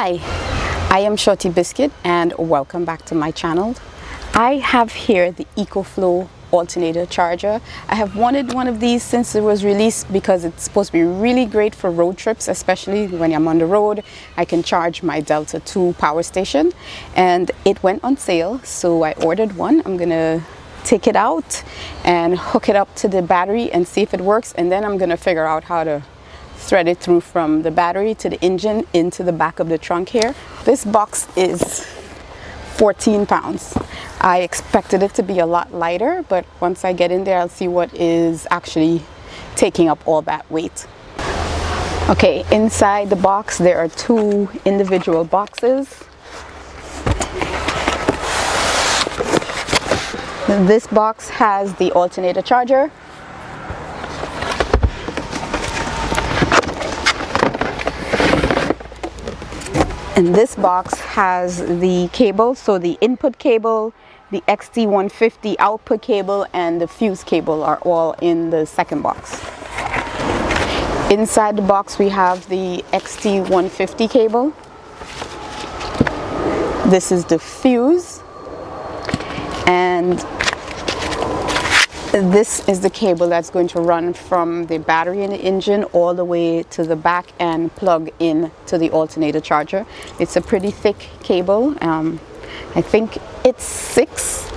Hi, I am Shorty Biscuit and welcome back to my channel. I have here the EcoFlow alternator charger. I have wanted one of these since it was released because it's supposed to be really great for road trips, especially when I'm on the road. I can charge my Delta 2 power station and it went on sale so I ordered one. I'm gonna take it out and hook it up to the battery and see if it works and then I'm gonna figure out how to thread it through from the battery to the engine into the back of the trunk here. This box is 14 pounds. I expected it to be a lot lighter, but once I get in there, I'll see what is actually taking up all that weight. Okay, inside the box, there are two individual boxes. This box has the alternator charger. And this box has the cable, so the input cable, the XT150 output cable, and the fuse cable are all in the second box. Inside the box we have the XT150 cable. This is the fuse and this is the cable that's going to run from the battery in the engine all the way to the back and plug in to the alternator charger. It's a pretty thick cable. Um, I think it's six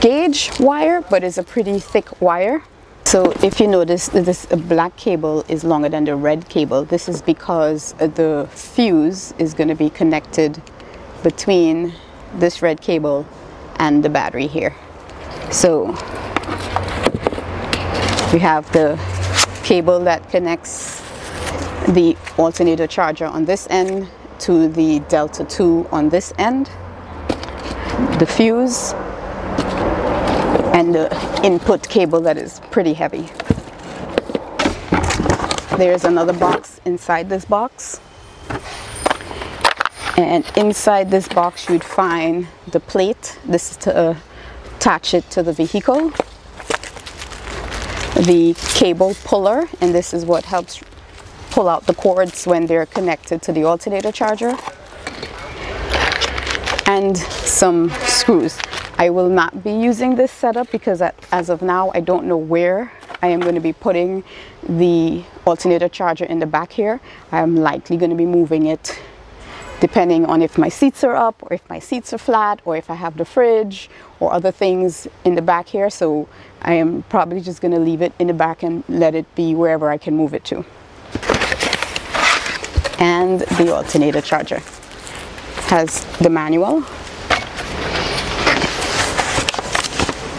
gauge wire, but it's a pretty thick wire. So if you notice this black cable is longer than the red cable, this is because the fuse is going to be connected between this red cable and the battery here. So we have the cable that connects the alternator charger on this end to the Delta 2 on this end, the fuse, and the input cable that is pretty heavy. There's another box inside this box. And inside this box you'd find the plate. This is to uh, attach it to the vehicle the cable puller and this is what helps pull out the cords when they're connected to the alternator charger and some screws. I will not be using this setup because as of now I don't know where I am going to be putting the alternator charger in the back here. I am likely going to be moving it depending on if my seats are up or if my seats are flat or if I have the fridge or other things in the back here. So I am probably just going to leave it in the back and let it be wherever I can move it to. And the alternator charger has the manual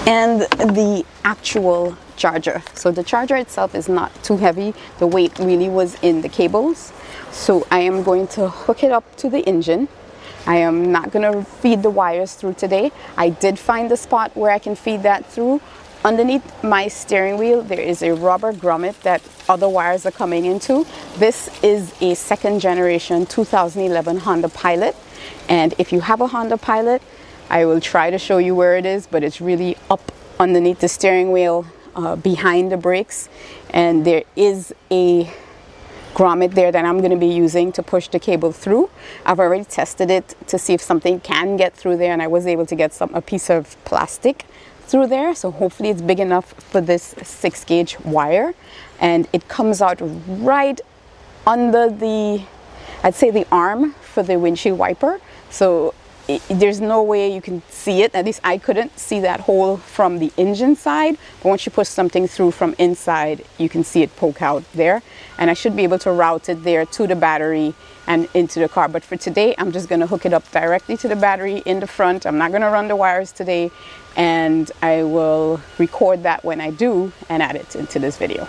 and the actual charger. So the charger itself is not too heavy. The weight really was in the cables so I am going to hook it up to the engine. I am not going to feed the wires through today. I did find the spot where I can feed that through. Underneath my steering wheel, there is a rubber grommet that other wires are coming into. This is a second generation 2011 Honda Pilot. And if you have a Honda Pilot, I will try to show you where it is, but it's really up underneath the steering wheel uh, behind the brakes. And there is a grommet there that I'm going to be using to push the cable through. I've already tested it to see if something can get through there and I was able to get some a piece of plastic through there so hopefully it's big enough for this 6 gauge wire. And it comes out right under the I'd say the arm for the windshield wiper. So it, there's no way you can see it. At least I couldn't see that hole from the engine side. But once you push something through from inside you can see it poke out there. And I should be able to route it there to the battery and into the car but for today I'm just gonna hook it up directly to the battery in the front I'm not gonna run the wires today and I will record that when I do and add it into this video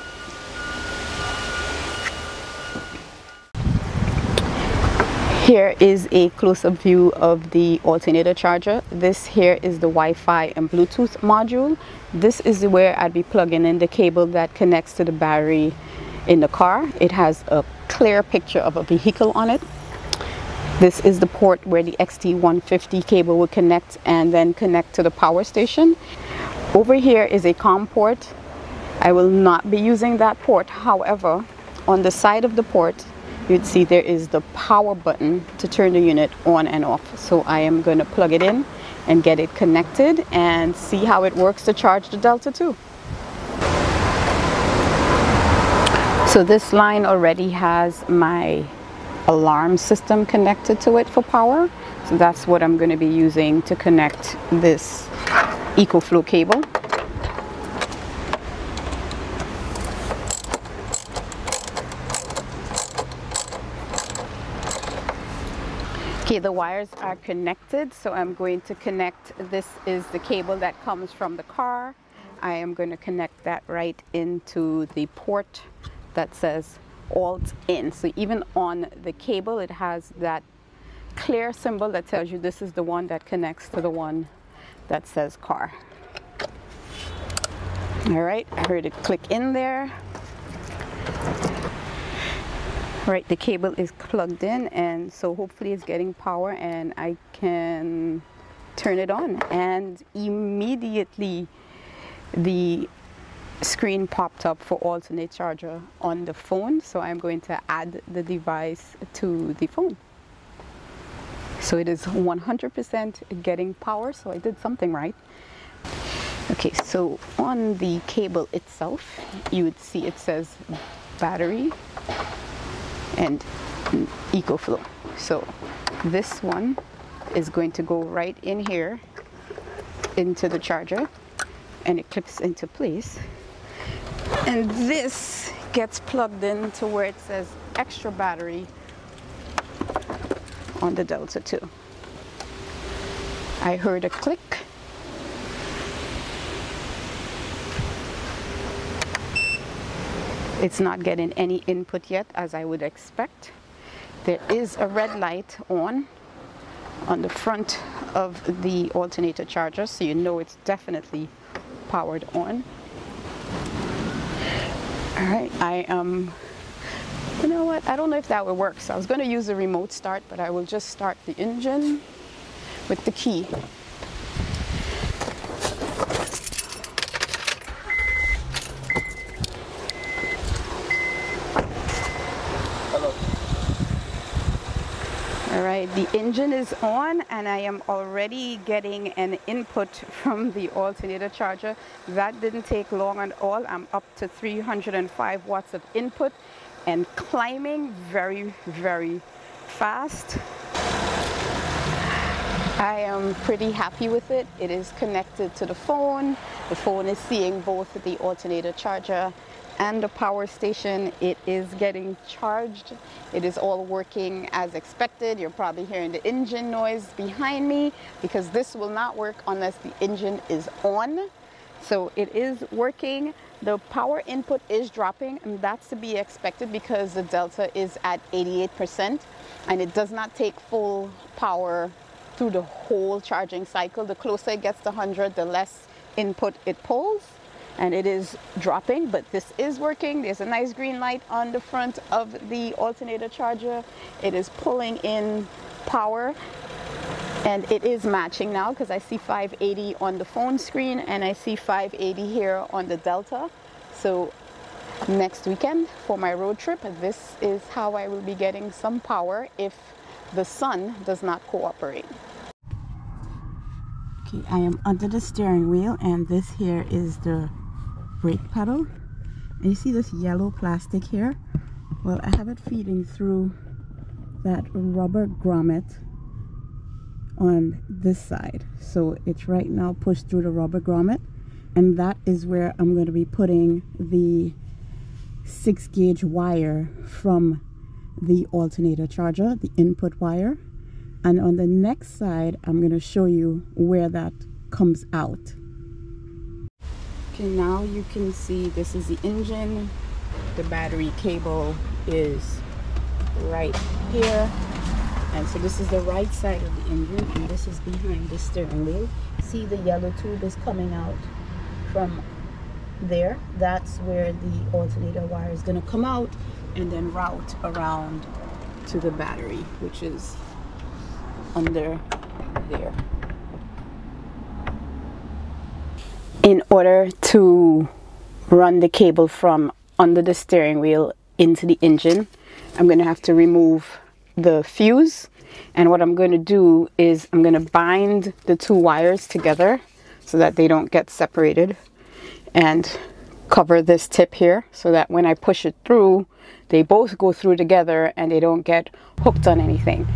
Here is a close-up view of the alternator charger. This here is the Wi-Fi and Bluetooth module. This is where I'd be plugging in the cable that connects to the battery in the car. It has a clear picture of a vehicle on it. This is the port where the XT150 cable will connect and then connect to the power station. Over here is a COM port. I will not be using that port. However, on the side of the port, you'd see there is the power button to turn the unit on and off. So I am going to plug it in and get it connected and see how it works to charge the Delta 2. So this line already has my alarm system connected to it for power. So that's what I'm going to be using to connect this EcoFlow cable. Okay, the wires are connected, so I'm going to connect, this is the cable that comes from the car. I am going to connect that right into the port that says alt in. So even on the cable, it has that clear symbol that tells you this is the one that connects to the one that says car. All right, I heard it click in there. Right, the cable is plugged in and so hopefully it's getting power and I can turn it on and immediately the screen popped up for alternate charger on the phone so I'm going to add the device to the phone. So it is 100% getting power so I did something right. Okay so on the cable itself you would see it says battery and EcoFlow. So this one is going to go right in here into the charger and it clips into place and this gets plugged in to where it says extra battery on the Delta 2. I heard a click. It's not getting any input yet as I would expect. There is a red light on on the front of the alternator charger so you know it's definitely powered on. All right, I um, you know what? I don't know if that would work. So I was going to use the remote start, but I will just start the engine with the key. All right, the engine is on and I am already getting an input from the alternator charger. That didn't take long at all. I'm up to 305 watts of input and climbing very, very fast. I am pretty happy with it. It is connected to the phone. The phone is seeing both the alternator charger and the power station. It is getting charged. It is all working as expected. You're probably hearing the engine noise behind me because this will not work unless the engine is on. So it is working. The power input is dropping and that's to be expected because the Delta is at 88% and it does not take full power through the whole charging cycle. The closer it gets to 100, the less input it pulls and it is dropping, but this is working. There's a nice green light on the front of the alternator charger. It is pulling in power and it is matching now because I see 580 on the phone screen and I see 580 here on the Delta. So next weekend for my road trip, this is how I will be getting some power if the sun does not cooperate. Okay, I am under the steering wheel and this here is the brake pedal. And you see this yellow plastic here? Well, I have it feeding through that rubber grommet on this side. So it's right now pushed through the rubber grommet and that is where I'm going to be putting the 6 gauge wire from the alternator charger, the input wire. And on the next side, I'm going to show you where that comes out. Okay, now you can see this is the engine. The battery cable is right here and so this is the right side of the engine and this is behind the steering wheel see the yellow tube is coming out from there that's where the alternator wire is going to come out and then route around to the battery which is under there in order to run the cable from under the steering wheel into the engine I'm going to have to remove the fuse and what I'm going to do is I'm going to bind the two wires together so that they don't get separated and cover this tip here so that when I push it through they both go through together and they don't get hooked on anything.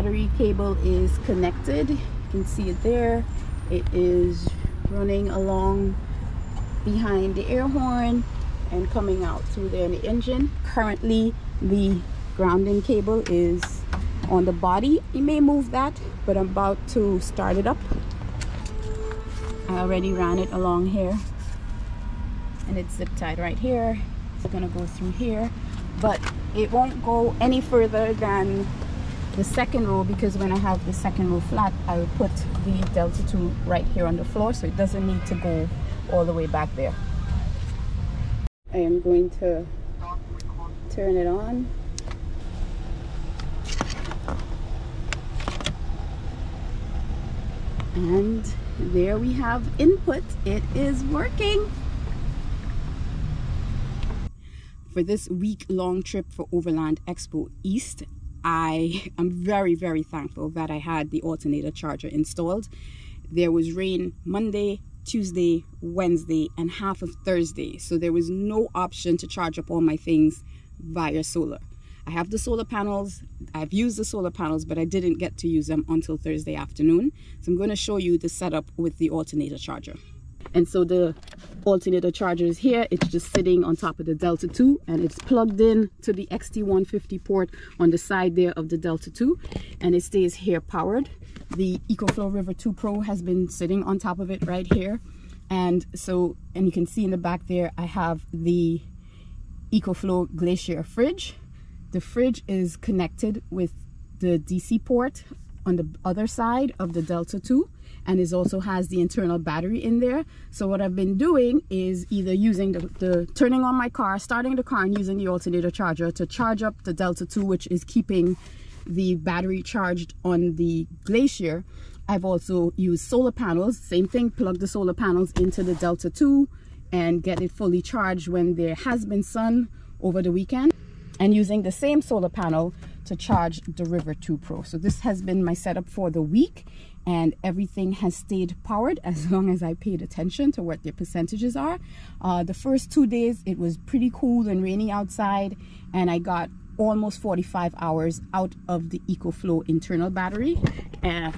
Battery cable is connected. You can see it there. It is running along behind the air horn and coming out through there in the engine. Currently the grounding cable is on the body. You may move that but I'm about to start it up. I already ran it along here and it's zip tied right here. It's gonna go through here but it won't go any further than the second row because when I have the second row flat I will put the Delta 2 right here on the floor so it doesn't need to go all the way back there. I am going to turn it on. And there we have input. It is working. For this week long trip for Overland Expo East, I am very, very thankful that I had the alternator charger installed. There was rain Monday, Tuesday, Wednesday, and half of Thursday. So there was no option to charge up all my things via solar. I have the solar panels. I've used the solar panels, but I didn't get to use them until Thursday afternoon. So I'm going to show you the setup with the alternator charger and so the alternator charger is here. It's just sitting on top of the delta 2 and it's plugged in to the xt150 port on the side there of the delta 2 and it stays here powered. The ecoflow river 2 pro has been sitting on top of it right here. And so and you can see in the back there i have the ecoflow glacier fridge. The fridge is connected with the dc port on the other side of the delta 2 and it also has the internal battery in there. So what I've been doing is either using the, the, turning on my car starting the car and using the alternator charger to charge up the Delta 2 which is keeping the battery charged on the Glacier. I've also used solar panels same thing plug the solar panels into the Delta 2 and get it fully charged when there has been sun over the weekend and using the same solar panel to charge the River 2 Pro. So this has been my setup for the week and everything has stayed powered as long as I paid attention to what the percentages are. Uh, the first two days it was pretty cool and rainy outside and I got almost 45 hours out of the EcoFlow internal battery and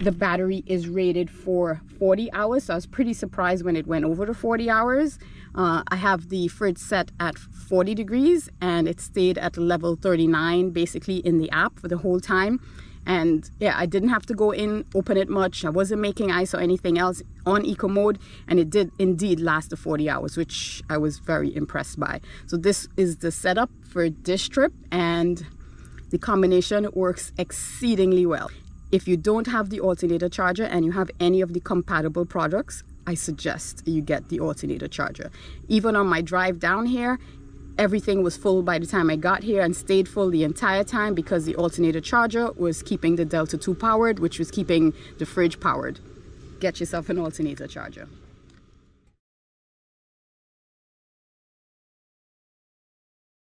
the battery is rated for 40 hours so I was pretty surprised when it went over the 40 hours. Uh, I have the fridge set at 40 degrees and it stayed at level 39 basically in the app for the whole time. And yeah i didn't have to go in open it much. I wasn't making ice or anything else on eco mode and it did indeed last the 40 hours which i was very impressed by. So this is the setup for this trip and the combination works exceedingly well if you don't have the alternator charger and you have any of the compatible products I suggest you get the alternator charger. Even on my drive down here, everything was full by the time I got here and stayed full the entire time because the alternator charger was keeping the Delta 2 powered, which was keeping the fridge powered. Get yourself an alternator charger.